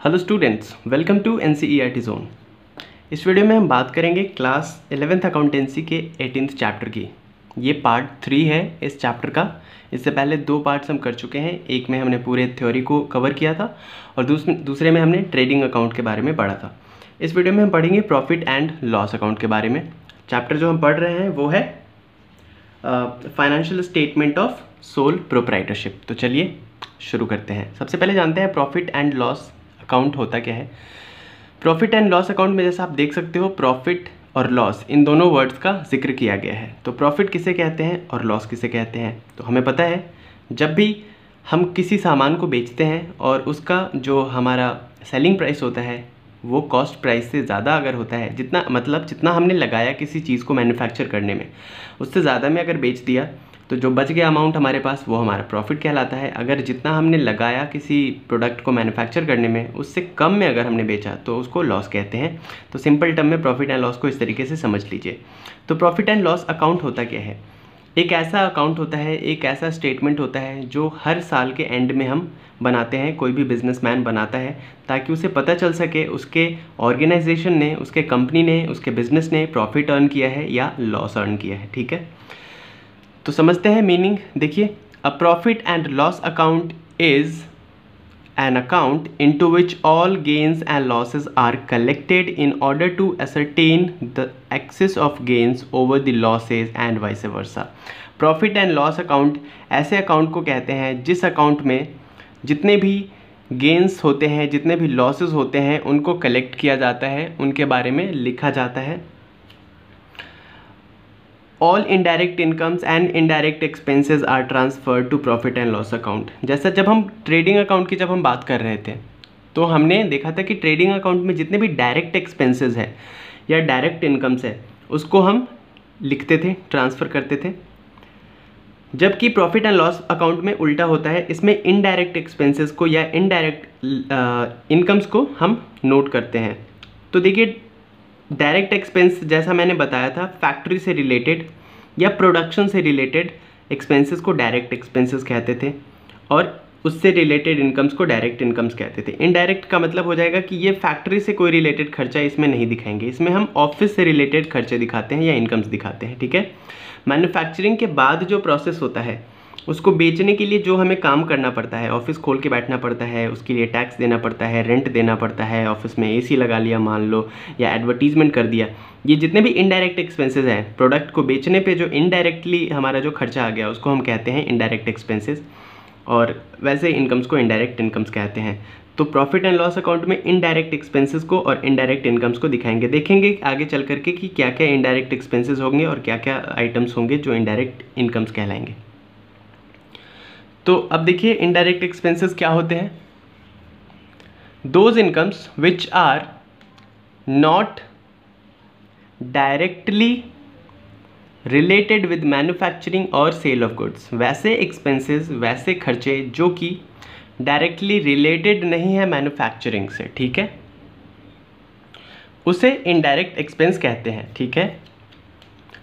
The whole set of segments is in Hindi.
Hello students welcome to N C zone इस वीडियो में हम बात करेंगे क्लास एलेवेंथ अकाउंटेंसी के एटीनथ चैप्टर की। ये पार्ट थ्री है इस चैप्टर का। इससे पहले दो पार्ट्स हम कर चुके हैं। एक में हमने पूरे थ्योरी को कवर किया था और दूसरे में हमने ट्रेडिंग अकाउंट के बारे में पढ़ा था। इस वीडियो में हम पढ़ेंगे प्रॉफिट एंड लॉस अकाउंट के बारे में। चैप्टर जो हम पढ़ रहे हैं वो है financial statement of sole proprietorship तो चलिए शुरू करते हैं। सबसे पहले जानते हैं प्रॉफिट एंड लॉस अकाउंट होता क्या है? प्रॉफिट एंड लॉस अकाउंट में जैसा आप देख सकते हो प्रॉफिट और लॉस इन दोनों वर्ड्स का ज़िक्र किया गया है। तो प्रॉफिट किसे कहते हैं और लॉस किसे कहते हैं? तो हमें पता है, जब भी हम किसी सामान को बेचते हैं और उसका जो हमारा सेलिंग प्राइस होता है, वो कॉस्ट प्राइस से ज़्यादा अगर होता है, जितना मतलब जितना हमने लगाया किसी चीज़ को मैन्युफैक्चर करने में, उससे ज़्यादा में अगर बेच दिया तो जो बच गया अमाउंट हमारे पास, वो हमारा प्रॉफिट कहलाता है। अगर जितना हमने लगाया किसी प्रोडक्ट को मैन्युफैक्चर करने में, उससे कम में अगर हमने बेचा तो उसको लॉस कहते हैं। तो सिंपल टर्म में प्रॉफिट एंड लॉस को इस तरीके से समझ लीजिए। तो प्रॉफिट एंड लॉस अकाउंट होता क्या है? एक ऐसा अकाउंट होता है, एक ऐसा स्टेटमेंट होता है, जो हर साल के एंड में हम बनाते हैं, कोई भी बिजनेसमैन बनाता है, ताकि उसे पता चल सके उसके ऑर्गेनाइजेशन ने, उसके कंपनी ने, उसके बिज़नेस ने प्रॉफिट अर्न किया है या लॉस अर्न किया है, ठीक है? तो समझते हैं मीनिंग देखिए a profit and loss account is an account into which all gains and losses are collected in order to ascertain the excess of gains over the losses and vice versa profit and loss account ऐसे अकाउंट को कहते हैं जिस अकाउंट में जितने भी गेन्स होते हैं, जितने भी लॉसेज होते हैं, उनको कलेक्ट किया जाता है, उनके बारे में लिखा जाता है। All indirect incomes and indirect expenses are transferred to profit and loss account जैसा जब हम ट्रेडिंग अकाउंट की जब हम बात कर रहे थे तो हमने देखा था कि ट्रेडिंग अकाउंट में जितने भी डायरेक्ट एक्सपेंसेस है या डायरेक्ट इनकम्स है, उसको हम लिखते थे ट्रांसफ़र करते थे। जबकि प्रॉफिट एंड लॉस अकाउंट में उल्टा होता है, इसमें इनडायरेक्ट एक्सपेंसेस को या इनडायरेक्ट इनकम्स को हम नोट करते हैं। तो देखिए डायरेक्ट एक्सपेंस जैसा मैंने बताया था, फैक्ट्री से रिलेटेड या प्रोडक्शन से रिलेटेड एक्सपेंसेस को डायरेक्ट एक्सपेंसेस कहते थे और उससे रिलेटेड इनकम्स को डायरेक्ट इनकम्स कहते थे। इनडायरेक्ट का मतलब हो जाएगा कि ये फैक्ट्री से कोई रिलेटेड खर्चा इसमें नहीं दिखाएँगे। इसमें हम ऑफ़िस से रिलेटेड खर्चे दिखाते हैं या इनकम्स दिखाते हैं, ठीक है? मैन्युफैक्चरिंग के बाद जो प्रोसेस होता है उसको बेचने के लिए जो हमें काम करना पड़ता है, ऑफ़िस खोल के बैठना पड़ता है, उसके लिए टैक्स देना पड़ता है, रेंट देना पड़ता है, ऑफ़िस में एसी लगा लिया मान लो, या एडवर्टीजमेंट कर दिया, ये जितने भी इनडायरेक्ट एक्सपेंसेस हैं प्रोडक्ट को बेचने पे जो इनडायरेक्टली हमारा जो खर्चा आ गया, उसको हम कहते हैं इनडायरेक्ट एक्सपेंसेस और वैसे इनकम्स को इनडायरेक्ट इनकम्स कहते हैं। तो प्रॉफिट एंड लॉस अकाउंट में इनडायरेक्ट एक्सपेंसेस को और इनडायरेक्ट इनकम्स को दिखाएँगे। देखेंगे आगे चल करके कि क्या क्या इनडायरेक्ट एक्सपेंसेस होंगे और क्या क्या आइटम्स होंगे जो इनडायरेक्ट इनकम्स कहलाएँगे। तो अब देखिए इनडायरेक्ट एक्सपेंसेस क्या होते हैं? Those incomes which are not directly related with manufacturing और सेल ऑफ़ गुड्स वैसे एक्सपेंसेस वैसे खर्चे जो कि डायरेक्टली रिलेटेड नहीं है मैन्युफैक्चरिंग से, ठीक है? उसे इनडायरेक्ट एक्सपेंस कहते हैं, ठीक है?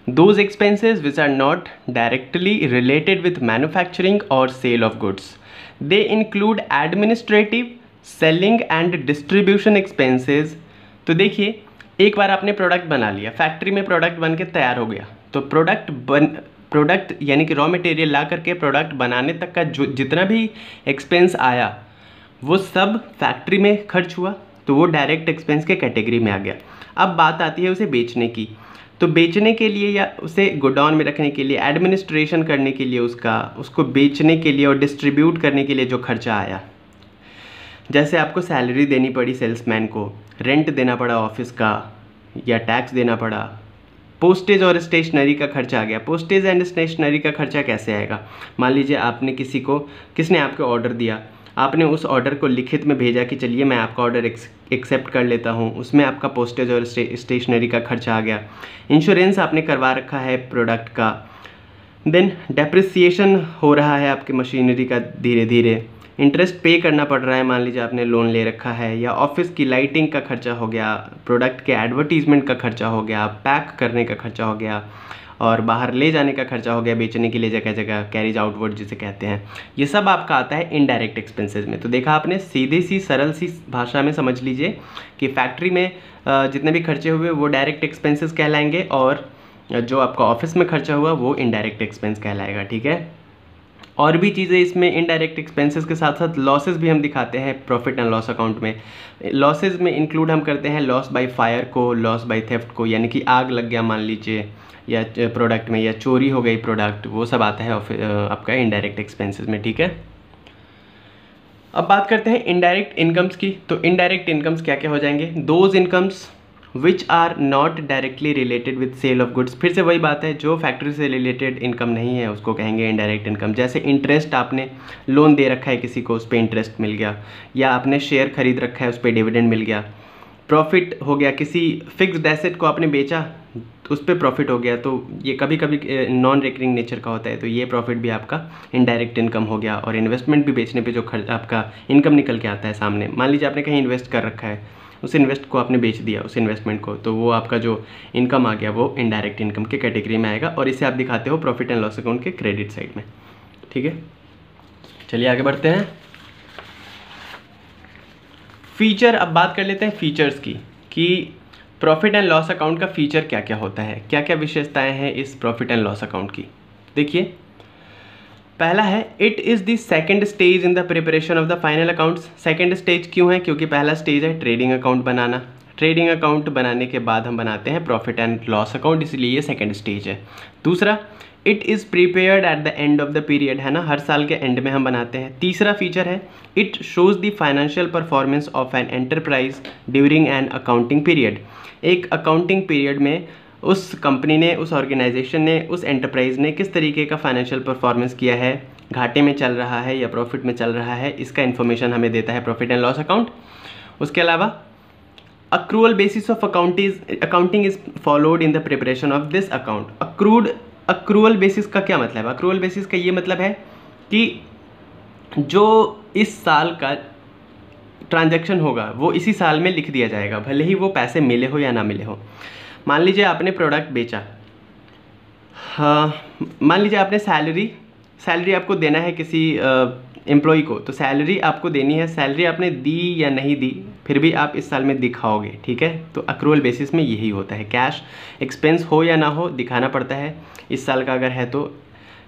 Those expenses which are not directly related with manufacturing or sale of goods. They include administrative, selling and distribution expenses. तो देखिए एक बार आपने प्रोडक्ट बना लिया फैक्ट्री में प्रोडक्ट बन के तैयार हो गया तो प्रोडक्ट बन प्रोडक्ट यानी कि रॉ मटेरियल ला करके प्रोडक्ट बनाने तक का जो जितना भी एक्सपेंस आया वो सब फैक्ट्री में खर्च हुआ तो वो डायरेक्ट एक्सपेंस के कैटेगरी में आ गया अब बात आती है उसे बेचने की तो बेचने के लिए या उसे गोडाउन में रखने के लिए एडमिनिस्ट्रेशन करने के लिए उसका, उसको बेचने के लिए और डिस्ट्रीब्यूट करने के लिए जो खर्चा आया। जैसे आपको सैलरी देनी पड़ी सेल्समैन को रेंट देना पड़ा ऑफ़िस का, या टैक्स देना पड़ा पोस्टेज और स्टेशनरी का खर्चा आ गया। पोस्टेज एंड स्टेशनरी का खर्चा कैसे आएगा? मान लीजिए आपने किसी को, किसने आपको ऑर्डर दिया? आपने उस ऑर्डर को लिखित में भेजा कि चलिए मैं आपका ऑर्डर एक्सेप्ट कर लेता हूँ। उसमें आपका पोस्टेज और स्टेशनरी का खर्चा आ गया। इंश्योरेंस आपने करवा रखा है प्रोडक्ट का। देन डेप्रिसिएशन हो रहा है आपकी मशीनरी का धीरे धीरे इंटरेस्ट पे करना पड़ रहा है, मान लीजिए आपने लोन ले रखा है या ऑफ़िस की लाइटिंग का खर्चा हो गया प्रोडक्ट के एडवर्टीजमेंट का खर्चा हो गया पैक करने का खर्चा हो गया। और बाहर ले जाने का खर्चा हो गया, बेचने के लिए जगह जगह कैरीज आउटवर्ड जिसे कहते हैं। ये सब आपका आता है इनडायरेक्ट एक्सपेंसेस में। तो देखा आपने, सीधे सी, सरल सी भाषा में समझ लीजिए कि फैक्ट्री में जितने भी खर्चे हुए, वो डायरेक्ट एक्सपेंसेस कहलाएँगे और जो आपका ऑफ़िस में खर्चा हुआ, वो इनडायरेक्ट एक्सपेंस कहलाएगा, ठीक है? और भी चीज़ें इसमें इनडायरेक्ट एक्सपेंसेस के साथ साथ लॉसेस भी हम दिखाते हैं प्रॉफिट एंड लॉस अकाउंट में। लॉसेस में इंक्लूड हम करते हैं लॉस बाय फायर को लॉस बाय थेफ्ट को, यानी कि आग लग गया मान लीजिए। या प्रोडक्ट में या चोरी हो गई प्रोडक्ट वो सब आता है आपका इनडायरेक्ट एक्सपेंसेस में, ठीक है? अब बात करते हैं इनडायरेक्ट इनकम्स की। तो इनडायरेक्ट इनकम्स क्या क्या हो जाएँगे? Those incomes which are not directly related with sale of goods फिर से वही बात है, जो फैक्ट्री से रिलेटेड इनकम नहीं है, उसको कहेंगे इनडायरेक्ट इनकम जैसे इंटरेस्ट आपने लोन दे रखा है किसी को उस पर इंटरेस्ट मिल गया, या आपने शेयर खरीद रखा है उस पर डिविडेंड मिल गया। प्रॉफिट हो गया, किसी फिक्स्ड एसेट को आपने बेचा उस पर प्रॉफिट हो गया तो ये कभी कभी नॉन रेकरिंग नेचर का होता है तो ये प्रॉफिट भी आपका इनडायरेक्ट इनकम हो गया और इन्वेस्टमेंट भी बेचने पे जो खर्च, आपका इनकम निकल के आता है सामने। मान लीजिए आपने कहीं इन्वेस्ट कर रखा है, उस इन्वेस्ट को आपने बेच दिया, उस इन्वेस्टमेंट को तो वो आपका जो इनकम आ गया, वो इनडायरेक्ट इनकम के कैटेगरी में आएगा और इसे आप दिखाते हो प्रॉफिट एंड लॉस अकाउंट के क्रेडिट साइड में। ठीक है? चलिए आगे बढ़ते हैं। फीचर अब बात कर लेते हैं फीचर्स की, कि प्रॉफिट एंड लॉस अकाउंट का फीचर क्या क्या होता है? क्या क्या विशेषताएँ हैं इस प्रॉफिट एंड लॉस अकाउंट की? देखिए। पहला है it is the second stage in the preparation of the final accounts second stage क्यों है? क्योंकि पहला स्टेज है ट्रेडिंग अकाउंट बनाना। ट्रेडिंग अकाउंट बनाने के बाद हम बनाते हैं प्रॉफिट एंड लॉस अकाउंट इसलिए ये सेकेंड स्टेज है। दूसरा it is prepared at the end of the period है ना? हर साल के एंड में हम बनाते हैं। तीसरा फीचर है it shows the financial performance of an enterprise during an accounting period एक अकाउंटिंग पीरियड में उस कंपनी ने, उस ऑर्गेनाइजेशन ने, उस एंटरप्राइज ने किस तरीके का फाइनेंशियल परफॉर्मेंस किया है? घाटे में चल रहा है या प्रॉफिट में चल रहा है? इसका इन्फॉर्मेशन हमें देता है प्रॉफिट एंड लॉस अकाउंट उसके अलावा accrual basis of account is accounting is followed in the preparation of this account accrued accrual basis का क्या मतलब है? अक्रूवल बेसिस का ये मतलब है कि जो इस साल का ट्रांजैक्शन होगा, वो इसी साल में लिख दिया जाएगा, भले ही वो पैसे मिले हो या ना मिले हो। मान लीजिए आपने प्रोडक्ट बेचा। हाँ मान लीजिए आपने सैलरी सैलरी आपको देना है किसी एम्प्लॉय को तो सैलरी आपको देनी है सैलरी आपने दी या नहीं दी, फिर भी आप इस साल में दिखाओगे, ठीक है? तो अक्रूवल बेसिस में यही होता है। कैश एक्सपेंस हो या ना हो, दिखाना पड़ता है। इस साल का अगर है तो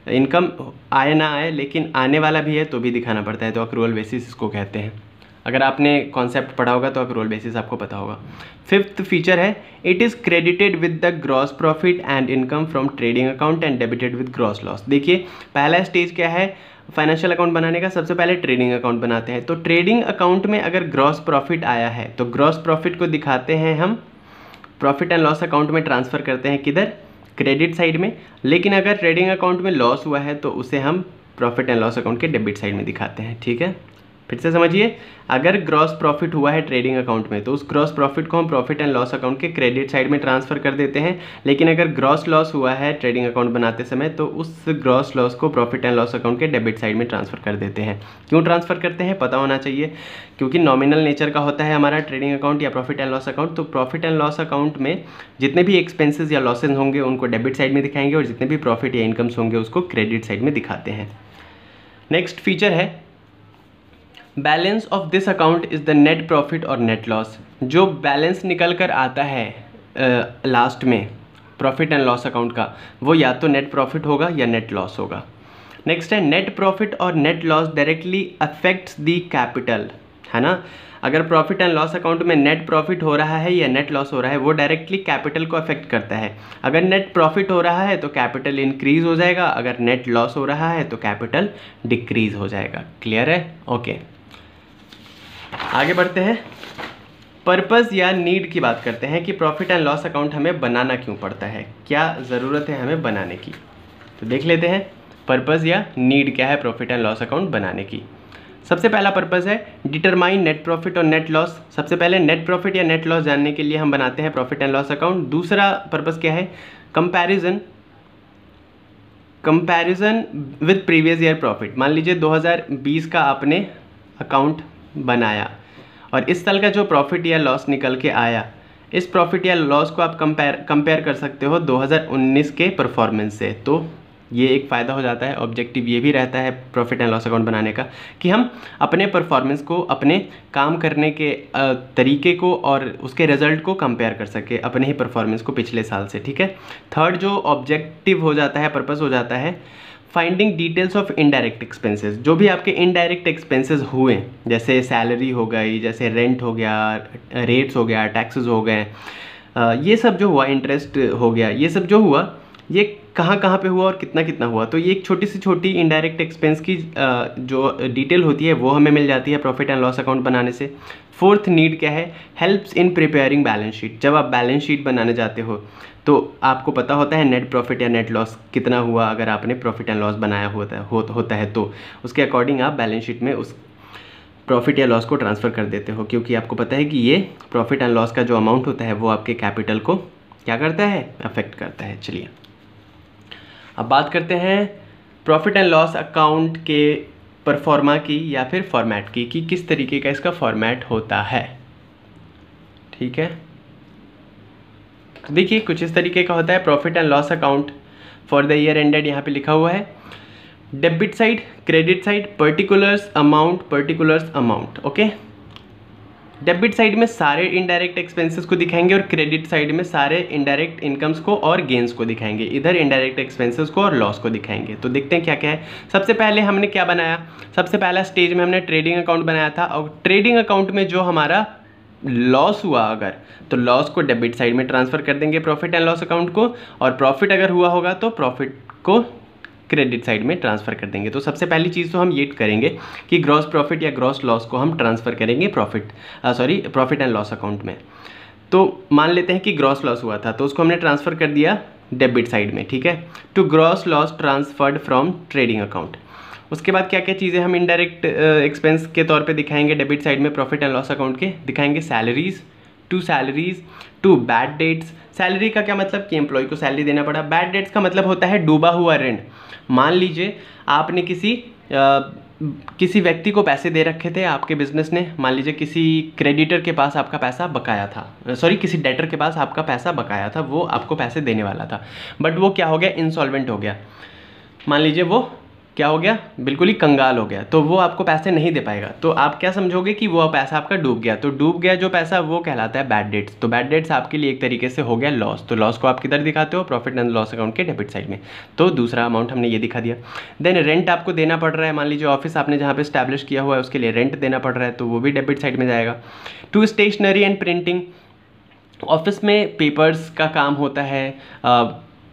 इनकम आए ना आए, लेकिन आने वाला भी है तो भी दिखाना पड़ता है तो अक्रूवल बेसिस इसको कहते हैं। अगर आपने कॉन्सेप्ट पढ़ा होगा तो अक्रोल बेसिस आपको पता होगा। फिफ्थ फीचर है it is credited with the gross profit and income from trading account and debited with gross loss देखिए, पहला स्टेज क्या है? फाइनेंशियल अकाउंट बनाने का, सबसे पहले ट्रेडिंग अकाउंट बनाते हैं। तो ट्रेडिंग अकाउंट में अगर ग्रॉस प्रॉफिट आया है तो ग्रॉस प्रॉफिट को दिखाते हैं हम। प्रॉफिट एंड लॉस अकाउंट में ट्रांसफ़र करते हैं किधर? क्रेडिट साइड में। लेकिन अगर ट्रेडिंग अकाउंट में लॉस हुआ है तो उसे हम प्रॉफिट एंड लॉस अकाउंट के डेबिट साइड में दिखाते हैं। ठीक है? फिर से समझिए, अगर ग्रॉस प्रॉफिट हुआ है ट्रेडिंग अकाउंट में तो उस ग्रॉस प्रॉफिट को हम प्रॉफिट एंड लॉस अकाउंट के क्रेडिट साइड में ट्रांसफ़र कर देते हैं। लेकिन अगर ग्रॉस लॉस हुआ है ट्रेडिंग अकाउंट बनाते समय तो उस ग्रॉस लॉस को प्रॉफिट एंड लॉस अकाउंट के डेबिट साइड में ट्रांसफ़र कर देते हैं। क्यों ट्रांसफ़र करते हैं? पता होना चाहिए, क्योंकि नॉमिनल नेचर का होता है हमारा ट्रेडिंग अकाउंट या प्रॉफिट एंड लॉस अकाउंट तो प्रॉफिट एंड लॉस अकाउंट में जितने भी एक्सपेंसेस या लॉसेज होंगे, उनको डेबिट साइड में दिखाएँगे और जितने भी प्रॉफिट या इनकम्स होंगे, उसको क्रेडिट साइड में दिखाते हैं। नेक्स्ट फीचर है balance of this account is the net profit और नेट लॉस। जो बैलेंस निकल कर आता है लास्ट में, प्रॉफिट एंड लॉस अकाउंट का, वो या तो नेट प्रॉफिट होगा या नेट लॉस होगा। नेक्स्ट है, नेट प्रॉफिट और net loss directly affects the capital है ना? अगर प्रॉफिट एंड लॉस अकाउंट में नेट प्रॉफिट हो रहा है या नेट लॉस हो रहा है, वो डायरेक्टली कैपिटल को अफेक्ट करता है। अगर नेट प्रॉफिट हो रहा है तो कैपिटल इंक्रीज हो जाएगा। अगर नेट लॉस हो रहा है तो कैपिटल डिक्रीज हो जाएगा। क्लियर है? Okay okay. आगे बढ़ते हैं। पर्पज़ या नीड की बात करते हैं कि प्रॉफिट एंड लॉस अकाउंट हमें बनाना क्यों पड़ता है? क्या ज़रूरत है हमें बनाने की? तो देख लेते हैं पर्पज़ या नीड क्या है प्रॉफिट एंड लॉस अकाउंट बनाने की? सबसे पहला पर्पज़ है डिटरमाइन नेट प्रॉफिट और नेट लॉस सबसे पहले नेट प्रॉफिट या नेट लॉस जानने के लिए हम बनाते हैं प्रॉफिट एंड लॉस अकाउंट दूसरा पर्पज़ क्या है? Comparison comparison with previous year profit मान लीजिए 2020 का आपने अकाउंट बनाया। और इस साल का जो प्रॉफिट या लॉस निकल के आया, इस प्रॉफिट या लॉस को आप कंपेयर कंपेयर कर सकते हो 2019 के परफॉर्मेंस से। तो ये एक फ़ायदा हो जाता है ऑब्जेक्टिव ये भी रहता है प्रॉफिट एंड लॉस अकाउंट बनाने का कि हम अपने परफॉर्मेंस को, अपने काम करने के तरीके को और उसके रिज़ल्ट को कंपेयर कर सके अपने ही परफॉर्मेंस को पिछले साल से, ठीक है? थर्ड जो ऑब्जेक्टिव हो जाता है पर्पज़ हो जाता है finding details of indirect expenses जो भी आपके इनडायरेक्ट एक्सपेंसेस हुए, जैसे सैलरी हो गई, जैसे रेंट हो गया रेट्स हो गया टैक्सेस हो गए ये सब जो हुआ इंटरेस्ट हो गया, ये सब जो हुआ, ये कहाँ कहाँ पे हुआ और कितना कितना हुआ? तो ये एक छोटी सी छोटी इनडायरेक्ट एक्सपेंस की जो डिटेल होती है, वो हमें मिल जाती है प्रॉफिट एंड लॉस अकाउंट बनाने से। फोर्थ नीड क्या है? Helps in preparing balance sheet जब आप बैलेंस शीट बनाने जाते हो तो आपको पता होता है नेट प्रॉफिट या नेट लॉस कितना हुआ अगर आपने प्रॉफिट एंड लॉस बनाया होता है हो, होता है तो। उसके अकॉर्डिंग आप बैलेंस शीट में उस प्रॉफिट या लॉस को ट्रांसफ़र कर देते हो क्योंकि आपको पता है कि ये प्रॉफिट एंड लॉस का जो अमाउंट होता है वो आपके कैपिटल को क्या करता है? अफेक्ट करता है। चलिए। अब बात करते हैं प्रॉफिट एंड लॉस अकाउंट के परफॉर्मा की या फिर फॉर्मेट की कि किस तरीके का इसका फॉर्मेट होता है। ठीक है? तो देखिए, कुछ इस तरीके का होता है profit and loss account for the year ended यहाँ पे लिखा हुआ है। Debit side credit side particulars amount particulars amount okay debit side में सारे इनडायरेक्ट एक्सपेंसेस को दिखाएँगे और क्रेडिट साइड में सारे इनडायरेक्ट इनकम्स को और गेंस को दिखाएँगे। इधर इनडायरेक्ट एक्सपेंसेस को और लॉस को दिखाएँगे। तो देखते हैं क्या क्या है। सबसे पहले हमने क्या बनाया? सबसे पहला स्टेज में हमने ट्रेडिंग अकाउंट बनाया था। और ट्रेडिंग अकाउंट में जो हमारा लॉस हुआ अगर तो लॉस को डेबिट साइड में ट्रांसफ़र कर देंगे प्रॉफिट एंड लॉस अकाउंट को, और प्रॉफिट अगर हुआ होगा तो प्रॉफिट को क्रेडिट साइड में ट्रांसफ़र कर देंगे। तो सबसे पहली चीज़ तो हम ये करेंगे कि ग्रॉस प्रॉफिट या ग्रॉस लॉस को हम ट्रांसफ़र करेंगे profit sorry profit and loss account में। तो मान लेते हैं कि ग्रॉस लॉस हुआ था तो उसको हमने ट्रांसफ़र कर दिया डेबिट साइड में, ठीक है? To gross loss transferred from trading account उसके बाद क्या क्या चीज़ें हम इनडायरेक्ट एक्सपेंस के तौर पे दिखाएँगे डेबिट साइड में प्रॉफिट एंड लॉस अकाउंट के दिखाएँगे salaries to salaries to bad debts salary का क्या मतलब? कि एम्प्लॉय को सैलरी देना पड़ा। बैड डेट्स का मतलब होता है डूबा हुआ ऋण। मान लीजिए आपने किसी आ, किसी व्यक्ति को पैसे दे रखे थे आपके बिज़नेस ने। मान लीजिए किसी क्रेडिटर के पास आपका पैसा बकाया था। सॉरी किसी डेटर के पास आपका पैसा बकाया था वो आपको पैसे देने वाला था। बट वो क्या हो गया? इंसॉल्वेंट हो गया। मान लीजिए वो क्या हो गया? बिल्कुल ही कंगाल हो गया। तो वो आपको पैसे नहीं दे पाएगा। तो आप क्या समझोगे कि वो पैसा आपका डूब गया? तो डूब गया जो पैसा, वो कहलाता है बैड डेट्स तो बैड डेट्स आपके लिए एक तरीके से हो गया लॉस तो लॉस को आप किधर दिखाते हो? प्रॉफिट एंड लॉस अकाउंट के डेबिट साइड में। तो दूसरा अमाउंट हमने ये दिखा दिया। देन रेंट आपको देना पड़ रहा है। मान लीजिए ऑफ़िस आपने जहाँ पर स्टैब्लिश किया हुआ है, उसके लिए रेंट देना पड़ रहा है तो वो भी डेबिट साइड में जाएगा। To stationery and printing office में पेपर्स का काम होता है।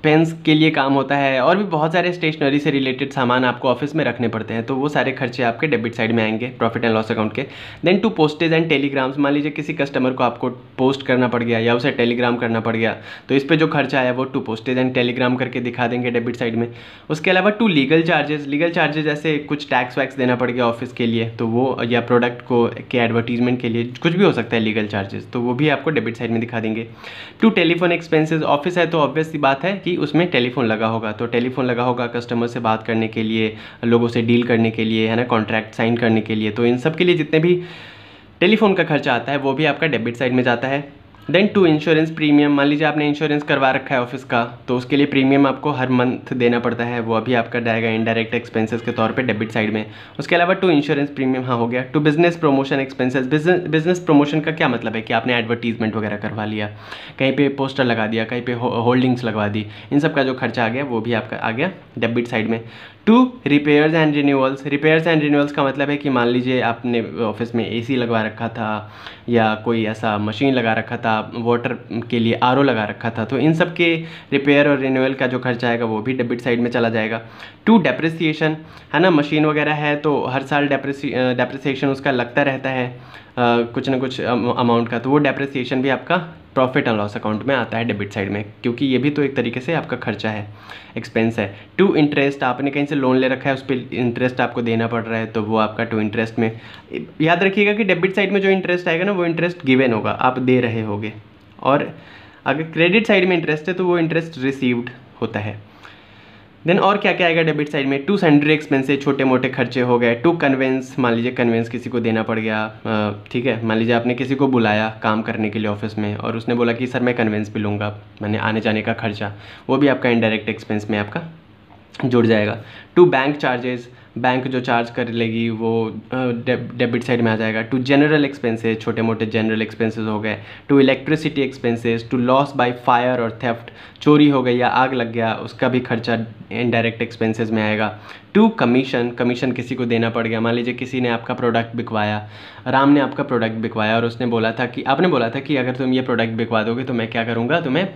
पेन्स के लिए काम होता है और भी बहुत सारे स्टेशनरी से रिलेटेड सामान आपको ऑफ़िस में रखने पड़ते हैं तो वो सारे खर्चे आपके डेबिट साइड में आएँगे प्रॉफिट एंड लॉस अकाउंट के। Then to postage and telegrams मान लीजिए किसी कस्टमर को आपको पोस्ट करना पड़ गया या उसे टेलीग्राम करना पड़ गया तो इस पर जो खर्चा आया वो टू पोस्टेज एंड टेलीग्राम करके दिखा देंगे डेबिट साइड में। उसके अलावा to legal charges legal charges जैसे कुछ टैक्स वैक्स देना पड़ गया ऑफ़िस के लिए तो वो या प्रोडक्ट को के एडवर्टीजमेंट के लिए, कुछ भी हो सकता है लीगल चार्जेस तो वो भी आपको डेबिट साइड में दिखा देंगे। टू टेलीफोन एक्सपेंसेज ऑफ़िस है तो ऑब्वियस सी बात है कि उसमें टेलीफोन लगा होगा। तो टेलीफोन लगा होगा कस्टमर से बात करने के लिए, लोगों से डील करने के लिए, है ना, कॉन्ट्रैक्ट साइन करने के लिए। तो इन सब के लिए जितने भी टेलीफोन का खर्चा आता है, वो भी आपका डेबिट साइड में जाता है। देन टू इंश्योरेंस प्रीमियम मान लीजिए आपने इंश्योरेंस करवा रखा है ऑफ़िस का तो उसके लिए प्रीमियम आपको हर मंथ देना पड़ता है, वो अभी आपका जाएगा इनडायरेक्ट एक्सपेंसेस के तौर पे डेबिट साइड में। उसके अलावा टू इंश्योरेंस प्रीमियम हाँ हो गया। To business promotion expenses business promotion का क्या मतलब है कि आपने एडवर्टीजमेंट वगैरह करवा लिया, कहीं पर पोस्टर लगा दिया, कहीं पर होल्डिंग्स लगवा दी, इन सब का जो खर्चा आ गया, वो भी आपका आ गया डेबिट साइड में। To repairs and renewals. Repairs and renewals का मतलब है कि मान लीजिए आपने ऑफ़िस में एसी लगवा रखा था या कोई ऐसा मशीन लगा रखा था वाटर के लिए आरओ लगा रखा था तो इन सब के रिपेयर और रिन्यूअल का जो खर्चा आएगा वो भी डेबिट साइड में चला जाएगा। To depreciation. है ना मशीन वगैरह है तो हर साल डेप्रिसी डेप्रिसिएशन उसका लगता रहता है आ, कुछ ना कुछ अमाउंट का तो वो डेप्रिसिएशन भी आपका प्रॉफिट एंड लॉस अकाउंट में आता है डेबिट साइड में, क्योंकि ये भी तो एक तरीके से आपका खर्चा है एक्सपेंस है। टू इंटरेस्ट आपने कहीं से लोन ले रखा है, उस पर इंटरेस्ट आपको देना पड़ रहा है तो वो आपका टू इंटरेस्ट में, याद रखिएगा कि डेबिट साइड में जो इंटरेस्ट आएगा ना, वो इंटरेस्ट गिवेन होगा, आप दे रहे होगे। और अगर क्रेडिट साइड में इंटरेस्ट है तो वो इंटरेस्ट रिसीव्ड होता है। देन और क्या क्या आएगा डेबिट साइड में? टू सेंडरी एक्सपेंसेज छोटे मोटे खर्चे हो गए। टू कन्वेंस मान लीजिए कन्वेंस किसी को देना पड़ गया ठीक है? मान लीजिए आपने किसी को बुलाया काम करने के लिए ऑफ़िस में और उसने बोला कि, सर, मैं कन्वेंस भी लूँगा, मैंने आने जाने का खर्चा। वो भी आपका इनडायरेक्ट एक्सपेंस में आपका जुड़ जाएगा। टू बैंक चार्जेस बैंक जो चार्ज कर लेगी, वो डेबिट साइड में आ जाएगा। टू जनरल एक्सपेंसेस छोटे मोटे जनरल एक्सपेंसेस हो गए। To electricity expenses to loss by fire और थेफ्ट चोरी हो गई या आग लग गया, उसका भी खर्चा इनडायरेक्ट एक्सपेंसेस में आएगा। टू कमीशन कमीशन किसी को देना पड़ गया। मान लीजिए किसी ने आपका प्रोडक्ट बिकवाया। राम ने आपका प्रोडक्ट बिकवाया और उसने बोला था कि, आपने बोला था कि अगर तुम ये प्रोडक्ट बिकवा दोगे तो मैं क्या करूँगा? तुम्हें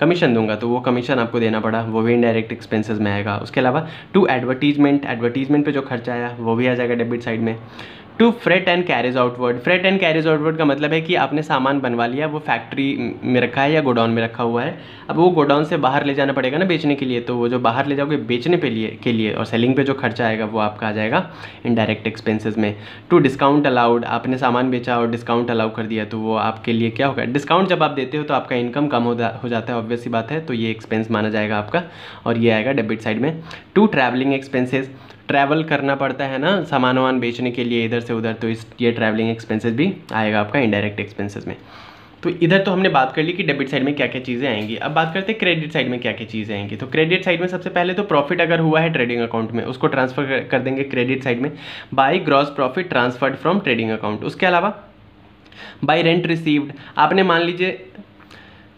कमीशन दूँगा। तो वो कमीशन आपको देना पड़ा। वो भी इनडायरेक्ट एक्सपेंसेस में आएगा। उसके अलावा टू एडवर्टीजमेंट एडवर्टीजमेंट पे जो खर्चा आया, वो भी आ जाएगा डेबिट साइड में। To freight and carriage outward. Freight and carriage outward का मतलब है कि आपने सामान बनवा लिया, वो फैक्ट्री में रखा है या गोडाउन में रखा हुआ है। अब वो गोडाउन से बाहर ले जाना पड़ेगा ना बेचने के लिए तो वो जो बाहर ले जाओगे बेचने पे लिए, के लिए और सेलिंग पे जो खर्चा आएगा वो आपका आ जाएगा इनडायरेक्ट एक्सपेंसेस में। टू डिस्काउंट अलाउड आपने सामान बेचा और डिस्काउंट अलाउ कर दिया तो वो आपके लिए क्या होगा? डिस्काउंट जब आप देते हो तो आपका इनकम कम हो जाता है ऑब्वियसली बात है तो ये एक्सपेंस माना जाएगा आपका और ये आएगा डेबिट साइड में। टू ट्रैवलिंग एक्सपेंसेस ट्रैवल करना पड़ता है ना सामान वामान बेचने के लिए इधर से उधर तो इस, ये ट्रैवलिंग एक्सपेंसेस भी आएगा आपका इनडायरेक्ट एक्सपेंसेस में। तो इधर तो हमने बात कर ली कि डेबिट साइड में क्या क्या चीज़ें आएँगी। अब बात करते हैं क्रेडिट साइड में क्या क्या चीज़ें आएँगी। तो क्रेडिट साइड में सबसे पहले तो प्रॉफिट अगर हुआ है ट्रेडिंग अकाउंट में, उसको ट्रांसफ़र कर देंगे क्रेडिट साइड में। By gross profit transferred from trading account उसके अलावा बाई रेंट रिसीव्ड आपने मान लीजिए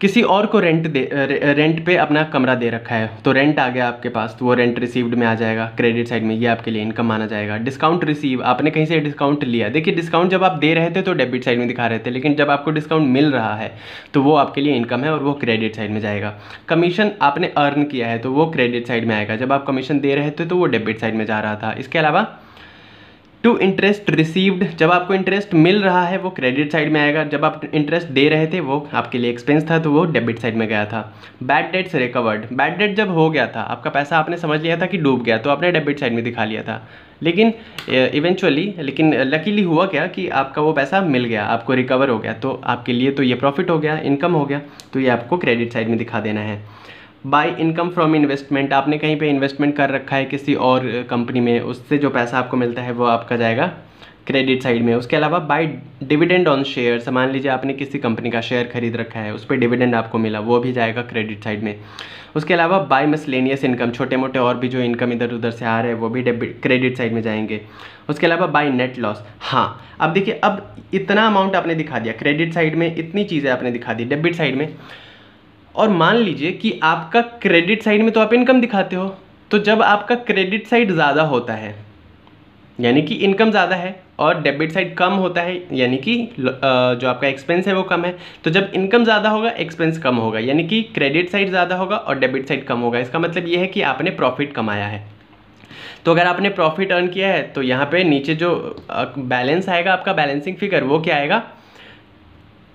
किसी और को रेंट दे रेंट पे अपना कमरा दे रखा है तो रेंट आ गया आपके पास तो वो रेंट रिसीव्ड में आ जाएगा क्रेडिट साइड में ये आपके लिए इनकम माना जाएगा। डिस्काउंट रिसीव आपने कहीं से डिस्काउंट लिया, देखिए डिस्काउंट जब आप दे रहे थे तो डेबिट साइड में दिखा रहे थे, लेकिन जब आपको डिस्काउंट मिल रहा है तो वो आपके लिए इनकम है और वो क्रेडिट साइड में जाएगा। कमीशन आपने अर्न किया है तो वो क्रेडिट साइड में आएगा, जब आप कमीशन दे रहे थे तो वो डेबिट साइड में जा रहा था। इसके अलावा टू इंटरेस्ट रिसीव्ड, जब आपको इंटरेस्ट मिल रहा है, वो क्रेडिट साइड में आएगा, जब आप इंटरेस्ट दे रहे थे, वो आपके लिए एक्सपेंस था तो वो डेबिट साइड में गया था। Bad debts recovered. Bad debt जब हो गया था, आपका पैसा आपने समझ लिया था कि डूब गया तो आपने डेबिट साइड में दिखा लिया था। लेकिन इवेंचुअली लेकिन लकीली हुआ क्या कि आपका वो पैसा मिल गया, आपको रिकवर हो गया तो आपके लिए तो ये प्रॉफिट हो गया इनकम हो गया तो ये आपको क्रेडिट साइड में दिखा देना है। बाई इनकम फ्रॉम इन्वेस्टमेंट, आपने कहीं पे इन्वेस्टमेंट कर रखा है किसी और कंपनी में, उससे जो पैसा आपको मिलता है वो आपका जाएगा क्रेडिट साइड में। उसके अलावा बाई डिविडेंड ऑन शेयर मान लीजिए आपने किसी कंपनी का शेयर खरीद रखा है, उस पर डिविडेंड आपको मिला, वो भी जाएगा क्रेडिट साइड में। उसके अलावा बाई मिसलेनियस इनकम छोटे मोटे और भी जो इनकम इधर उधर से आ रहे हैं, वो भी क्रेडिट साइड में जाएँगे। उसके अलावा बाई नेट लॉस हाँ अब देखिए, अब इतना अमाउंट आपने दिखा दिया, क्रेडिट साइड में इतनी चीज़ें आपने दिखा दी, डेबिट साइड में। और मान लीजिए कि आपका क्रेडिट साइड में तो आप इनकम दिखाते हो तो जब आपका क्रेडिट साइड ज़्यादा होता है, यानी कि इनकम ज़्यादा है और डेबिट साइड कम होता है, यानी कि जो आपका एक्सपेंस है वो कम है तो जब इनकम ज़्यादा होगा एक्सपेंस कम होगा, यानी कि क्रेडिट साइड ज़्यादा होगा और डेबिट साइड कम होगा। इसका मतलब ये है कि आपने प्रॉफिट कमाया है। तो अगर आपने प्रॉफिट अर्न किया है तो यहाँ पे नीचे जो बैलेंस आएगा, आपका बैलेंसिंग फिगर वो क्या आएगा?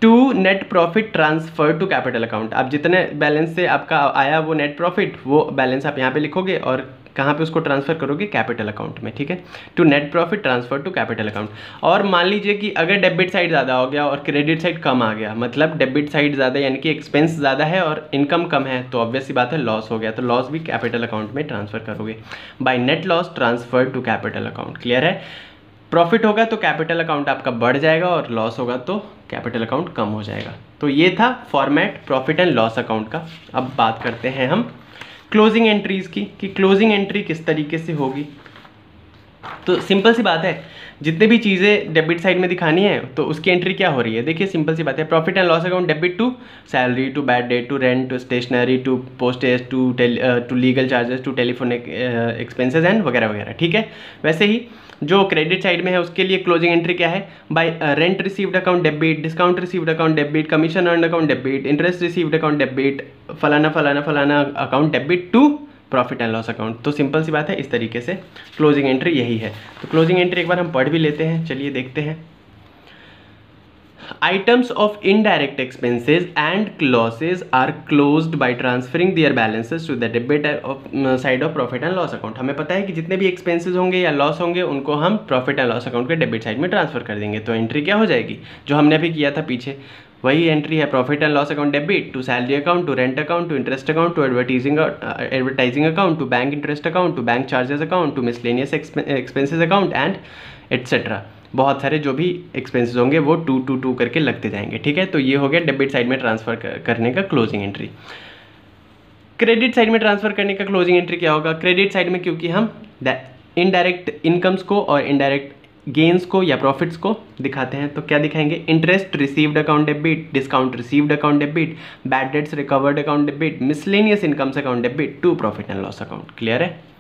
To net profit transfer to capital account आप जितने बैलेंस से आपका आया वो नेट प्रॉफिट वो बैलेंस आप यहाँ पे लिखोगे और कहाँ पे उसको ट्रांसफ़र करोगे? कैपिटल अकाउंट में, ठीक है? To net profit transfer to capital account और मान लीजिए कि अगर डेबिट साइड ज़्यादा हो गया और क्रेडिट साइड कम आ गया मतलब डेबिट साइड ज़्यादा यानी कि एक्सपेंस ज़्यादा है और इनकम कम है तो ऑब्वियस सी बात है लॉस हो गया तो लॉस भी कैपिटल अकाउंट में ट्रांसफ़र करोगे। By net loss transfer to capital account clear है? प्रॉफिट होगा तो कैपिटल अकाउंट आपका बढ़ जाएगा और लॉस होगा तो कैपिटल अकाउंट कम हो जाएगा। तो ये था format profit and loss account का। अब बात करते हैं हम क्लोजिंग एंट्रीज की, कि क्लोजिंग एंट्री किस तरीके से होगी। तो सिंपल सी बात है, जितने भी चीज़ें डेबिट साइड में दिखानी है तो उसकी एंट्री क्या हो रही है? देखिए सिंपल सी बात है profit and loss account debit to salary to bad debt to rent to stationery to postage to to legal charges to telephonic expenses and वगैरह वगैरह, ठीक है? वैसे ही जो क्रेडिट साइड में है, उसके लिए क्लोजिंग एंट्री क्या है? By rent received account debit discount received account debit commission earn account debit interest received account debit फलाना फलाना फलाना account debit to profit and loss account तो सिंपल सी बात है, इस तरीके से क्लोजिंग एंट्री यही है। तो क्लोजिंग एंट्री एक बार हम पढ़ भी लेते हैं, चलिए देखते हैं। Indirect expenses and losses are closed by transferring their balances to the debit of uh, side of profit and loss account. हमें पता है कि जितने भी एक्सपेंसेस होंगे या लॉस होंगे उनको हम प्रॉफिट एंड लॉस अकाउंट के डेबिट साइड में ट्रांसफ़र कर देंगे। तो एंट्री क्या हो जाएगी? जो हमने अभी किया था पीछे वही एंट्री है profit and loss account debit to salary account to rent account to interest account to advertising advertising account to bank interest account to bank charges account to miscellaneous expenses account and etcetera बहुत सारे जो भी एक्सपेंसेस होंगे वो टू टू टू करके लगते जाएँगे, ठीक है? तो ये हो गया डेबिट साइड में ट्रांसफ़र करने का क्लोजिंग एंट्री क्रेडिट साइड में ट्रांसफ़र करने का क्लोजिंग एंट्री क्या होगा? क्रेडिट साइड में क्योंकि हम इनडायरेक्ट इनकम्स को और इनडायरेक्ट गेंस को या प्रॉफिट्स को दिखाते हैं तो क्या दिखाएँगे? Interest received account debit discount received account debit bad debts recovered account debit miscellaneous incomes account debit to profit and loss account clear है?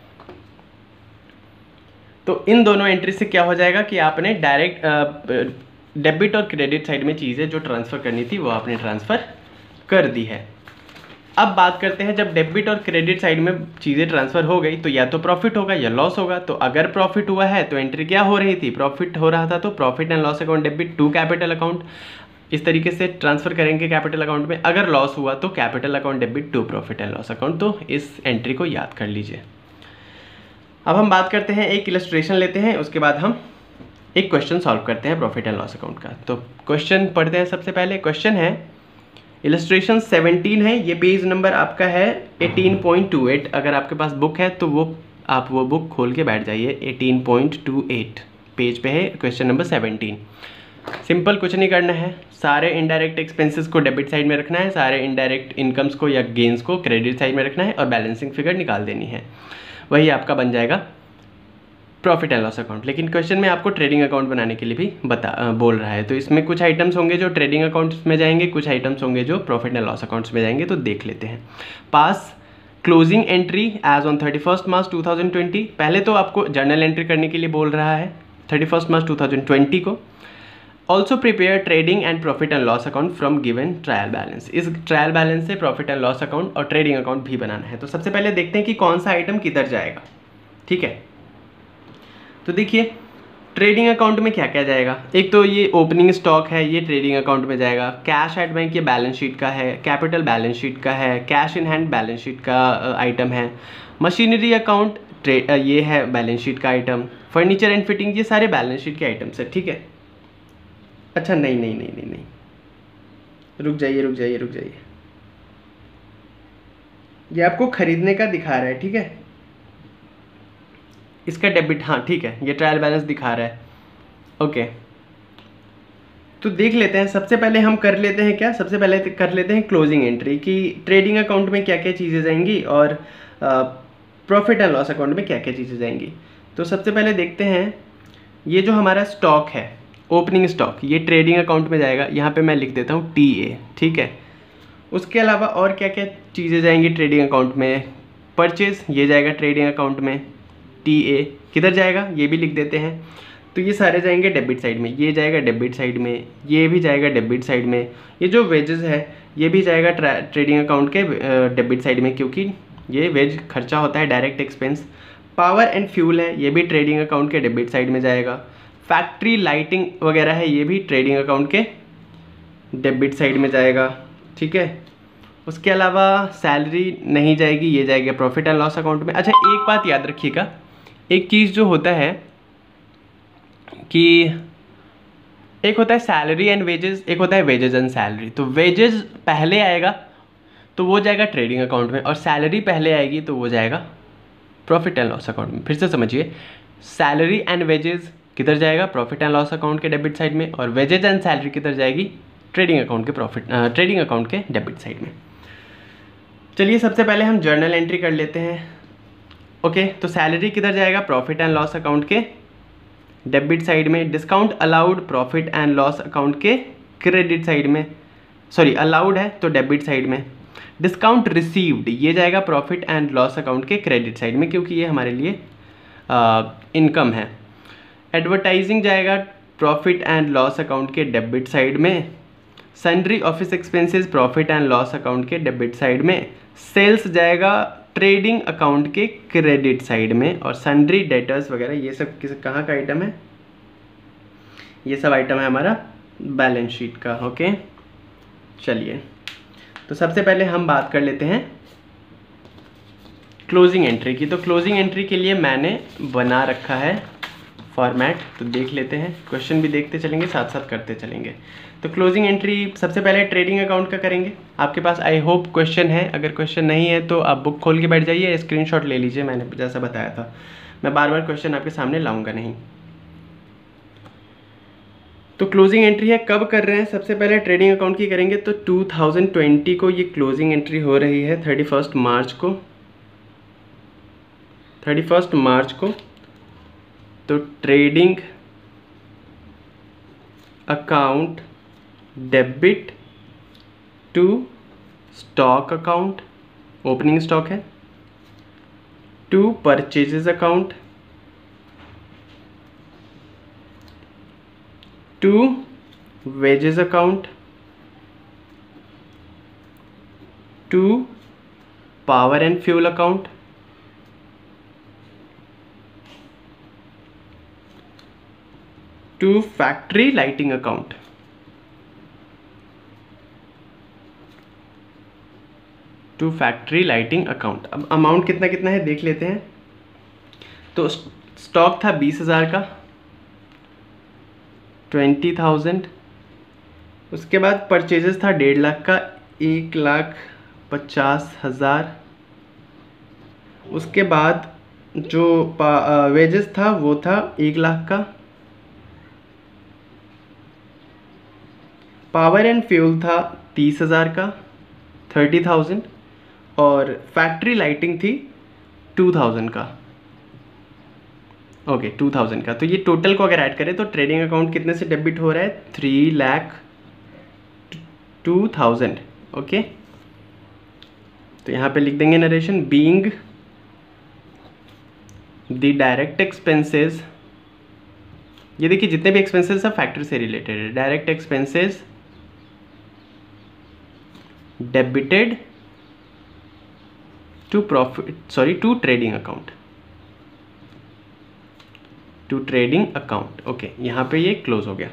तो इन दोनों एंट्री से क्या हो जाएगा कि आपने डायरेक्ट डेबिट और क्रेडिट साइड में चीज़ें जो ट्रांसफ़र करनी थी, वो आपने ट्रांसफ़र कर दी है। अब बात करते हैं, जब डेबिट और क्रेडिट साइड में चीज़ें ट्रांसफ़र हो गई तो या तो प्रॉफिट होगा या लॉस होगा। तो अगर प्रॉफिट हुआ है तो एंट्री क्या हो रही थी? प्रॉफिट हो रहा था तो profit and loss account debit to capital account इस तरीके से ट्रांसफ़र करेंगे कैपिटल अकाउंट में। अगर लॉस हुआ तो capital account debit to profit and loss account तो इस एंट्री को याद कर लीजिए। अब हम बात करते हैं, एक इलस्ट्रेशन लेते हैं, उसके बाद हम एक क्वेश्चन सॉल्व करते हैं प्रॉफिट एंड लॉस अकाउंट का। तो क्वेश्चन पढ़ते हैं सबसे पहले। क्वेश्चन है इलस्ट्रेशन 17 है, ये पेज नंबर आपका है 18.28 अगर आपके पास बुक है तो वो, आप वो बुक खोल के बैठ जाइए 18.28 पेज पे है क्वेश्चन नंबर 17 सिंपल कुछ नहीं करना है। सारे इनडायरेक्ट एक्सपेंसेस को डेबिट साइड में रखना है, सारे इनडायरेक्ट इनकम्स को या गेंस को क्रेडिट साइड में रखना है और बैलेंसिंग फिगर निकाल देनी है। वही आपका बन जाएगा प्रॉफिट एंड लॉस अकाउंट लेकिन क्वेश्चन में आपको ट्रेडिंग अकाउंट बनाने के लिए भी बता बोल रहा है। तो इसमें कुछ आइटम्स होंगे जो ट्रेडिंग अकाउंट्स में जाएँगे, कुछ आइटम्स होंगे जो प्रॉफिट एंड लॉस अकाउंट्स में जाएँगे तो देख लेते हैं। Pass closing entry as on thirty first March two thousand twenty पहले तो आपको जर्नल एंट्री करने के लिए बोल रहा है thirty first March two thousand twenty को। Also prepare trading and profit and loss account from given trial balance इस ट्रायल बैलेंस से प्रॉफिट एंड लॉस अकाउंट और ट्रेडिंग अकाउंट भी बनाना है। तो सबसे पहले देखते हैं कि कौन सा आइटम किधर जाएगा। ठीक है? तो देखिए ट्रेडिंग अकाउंट में क्या क्या जाएगा? एक तो ये ओपनिंग स्टॉक है, ये ट्रेडिंग अकाउंट में जाएगा। कैश एट बैंक ये बैलेंस शीट का है कैपिटल बैलेंस शीट का है cash in hand balance sheet का आइटम है। मशीनरी अकाउंट ये है बैलेंस शीट का आइटम फर्नीचर एंड फिटिंग ये सारे बैलेंस शीट के आइटम्स है। ठीक है? अच्छा नहीं नहीं नहीं नहीं नहीं। रुक जाइए रुक जाइए रुक जाइए। ये आपको खरीदने का दिखा रहा है, ठीक है? इसका डेबिट हाँ ठीक है, ये ट्रायल बैलेंस दिखा रहा है। ओके तो देख लेते हैं, सबसे पहले हम कर लेते हैं क्या? सबसे पहले कर लेते हैं क्लोजिंग एंट्री कि ट्रेडिंग अकाउंट में क्या क्या चीज़ें जाएँगी और प्रॉफिट एंड लॉस अकाउंट में क्या क्या चीज़ें जाएँगी। तो सबसे पहले देखते हैं, ये जो हमारा स्टॉक है ओपनिंग स्टॉक, ये ट्रेडिंग अकाउंट में जाएगा, यहाँ पे मैं लिख देता हूँ टी ए ठीक है? उसके अलावा और क्या क्या चीज़ें जाएँगी ट्रेडिंग अकाउंट में? परचेज, ये जाएगा ट्रेडिंग अकाउंट में टी ए किधर जाएगा? ये भी लिख देते हैं। तो ये सारे जाएँगे डेबिट साइड में, ये जाएगा डेबिट साइड में, ये भी जाएगा डेबिट साइड में। ये जो वेजेस है, ये भी जाएगा ट्रेडिंग अकाउंट के डेबिट साइड में, क्योंकि ये वेज खर्चा होता है, direct expense. Power and fuel है, ये भी ट्रेडिंग अकाउंट के डेबिट साइड में जाएगा। फैक्ट्री लाइटिंग वगैरह है, ये भी ट्रेडिंग अकाउंट के डेबिट साइड में जाएगा, ठीक है? उसके अलावा सैलरी नहीं जाएगी, ये जाएगी प्रॉफिट एंड लॉस अकाउंट में। अच्छा एक बात याद रखिएगा, एक चीज़ जो होता है कि एक होता है सैलरी एंड वेजेस एक होता है वेजेस एंड सैलरी तो वेजेस पहले आएगा तो वो जाएगा ट्रेडिंग अकाउंट में, और सैलरी पहले आएगी तो वो जाएगा प्रॉफिट एंड लॉस अकाउंट में। फिर से समझिए सैलरी एंड वेजेस किधर जाएगा? प्रॉफिट एंड लॉस अकाउंट के डेबिट साइड में और वेजेज एंड सैलरी किधर जाएगी? ट्रेडिंग अकाउंट के प्रॉफिट ट्रेडिंग अकाउंट के डेबिट साइड में। चलिए सबसे पहले हम जर्नल एंट्री कर लेते हैं। ओके तो सैलरी किधर जाएगा? प्रॉफिट एंड लॉस अकाउंट के डेबिट साइड में। Discount allowed profit and loss account के क्रेडिट साइड में। सॉरी अलाउड है तो डेबिट साइड में। डिस्काउंट रिसीव्ड ये जाएगा प्रॉफिट एंड लॉस अकाउंट के क्रेडिट साइड में, क्योंकि ये हमारे लिए इनकम है। एडवर्टाइजिंग जाएगा प्रॉफिट एंड लॉस अकाउंट के डेबिट साइड में। Sundry office expenses, profit and loss account के डेबिट साइड में। सेल्स जाएगा ट्रेडिंग अकाउंट के क्रेडिट साइड में और सन्ड्री डेटर्स वगैरह, ये सब किस, कहाँ का आइटम है? ये सब आइटम है हमारा बैलेंस शीट का ओके चलिए। तो सबसे पहले हम बात कर लेते हैं क्लोजिंग एंट्री की। तो क्लोजिंग एंट्री के लिए मैंने बना रखा है फॉर्मेट तो देख लेते हैं। क्वेश्चन भी देखते चलेंगे साथ साथ करते चलेंगे। तो क्लोजिंग एंट्री सबसे पहले ट्रेडिंग अकाउंट का करेंगे। आपके पास आई होप क्वेश्चन है। अगर क्वेश्चन नहीं है तो आप बुक खोल के बैठ जाइए स्क्रीनशॉट ले लीजिए, मैंने जैसा बताया था। मैं बार बार क्वेश्चन आपके सामने लाऊँगा नहीं। तो क्लोजिंग एंट्री है, कब कर रहे हैं? सबसे पहले ट्रेडिंग अकाउंट की करेंगे तो 2020 को ये क्लोजिंग एंट्री हो रही है थर्टी फ़र्स्ट मार्च को। थर्टी फ़र्स्ट मार्च को। तो trading account debit to stock account, opening stock है, to purchases account, to wages account, to power and fuel account to factory lighting account to factory lighting account अब अमाउंट कितना कितना है, देख लेते हैं। तो स्टॉक था बीस हज़ार का। Twenty thousand. उसके बाद परचेजेस था डेढ़ लाख का। एक लाख पचास हज़ार। उसके बाद जो वेजेस था, वो था एक लाख का। पावर एंड फ्यूल था तीस हज़ार का, थर्टी थाउज़ेंड, और फैक्ट्री लाइटिंग थी टू थाउज़ेंड का। ओके, टू थाउज़ेंड का। तो ये टोटल को अगर ऐड करें तो ट्रेडिंग अकाउंट कितने से डेबिट हो रहा है? Three lakh two thousand, okay? तो यहाँ पे लिख देंगे narration being the direct expenses ये देखिए, जितने भी एक्सपेंसेस सब फैक्ट्री से रिलेटेड है। Direct expenses debited to profit sorry to trading account to trading account okay यहाँ पे ये क्लोज हो गया।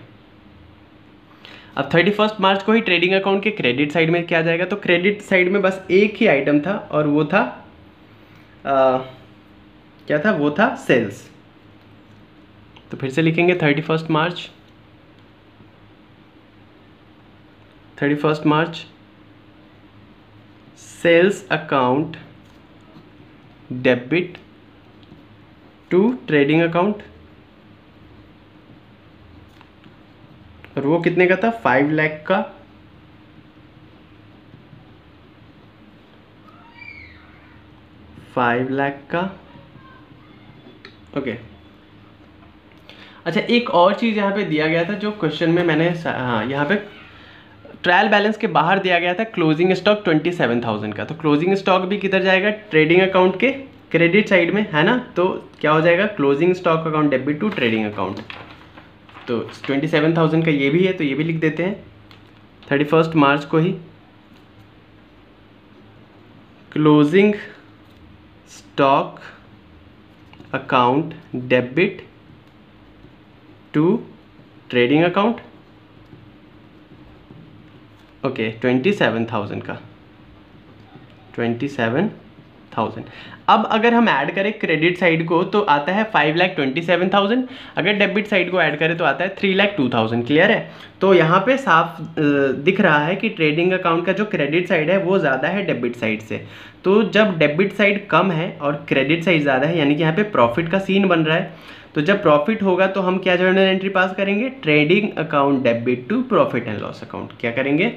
अब थर्टी फ़र्स्ट मार्च को ही ट्रेडिंग अकाउंट के क्रेडिट साइड में क्या जाएगा? तो क्रेडिट साइड में बस एक ही आइटम था और वो था आ, क्या था? वो था सेल्स तो फिर से लिखेंगे thirty first March. Thirty first March sales account debit to trading account. और वो कितने का था? फाइव लैख का। फाइव लैख का। ओके। अच्छा एक और चीज़ यहाँ पे दिया गया था जो क्वेश्चन में मैंने हाँ यहाँ पे ट्रायल बैलेंस के बाहर दिया गया था closing stock twenty seven thousand का। तो क्लोजिंग स्टॉक भी किधर जाएगा? ट्रेडिंग अकाउंट के क्रेडिट साइड में, है ना? तो क्या हो जाएगा? Closing stock account debit to trading account. तो ट्वेंटी सेवन थाउज़ेंड का ये भी है तो ये भी लिख देते हैं। थर्टी फ़र्स्ट मार्च को ही closing stock account debit to trading account. Okay twenty seven thousand का। ट्वेंटी सेवन थाउज़ेंड अब अगर हम ऐड करें क्रेडिट साइड को तो आता है five lakh twenty seven thousand अगर डेबिट साइड को ऐड करें तो आता है three lakh two thousand clear है? तो यहाँ पे साफ़ दिख रहा है कि ट्रेडिंग अकाउंट का जो क्रेडिट साइड है, वो ज़्यादा है डेबिट साइड से। तो जब डेबिट साइड कम है और क्रेडिट साइड ज़्यादा है, यानी कि यहाँ पे प्रॉफिट का सीन बन रहा है तो जब प्रॉफिट होगा तो हम क्या जर्नल एंट्री पास करेंगे? Trading account debit to profit and loss account क्या करेंगे?